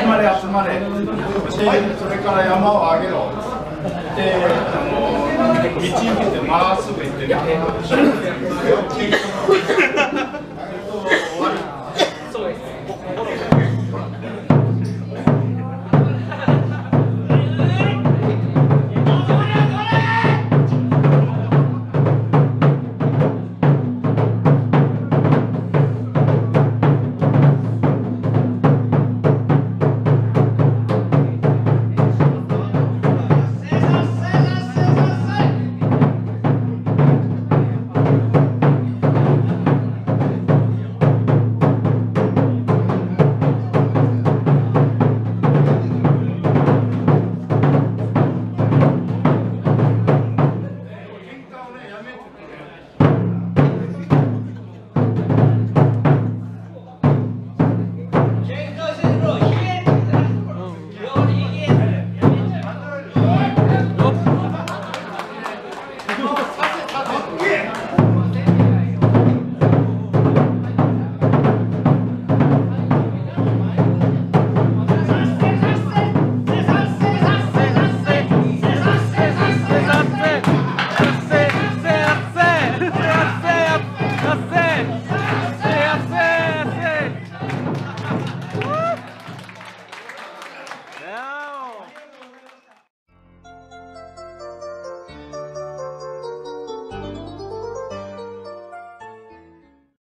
集まれ集まれ。でそれから山を上げろ。であの道行ってまっすぐ行ってね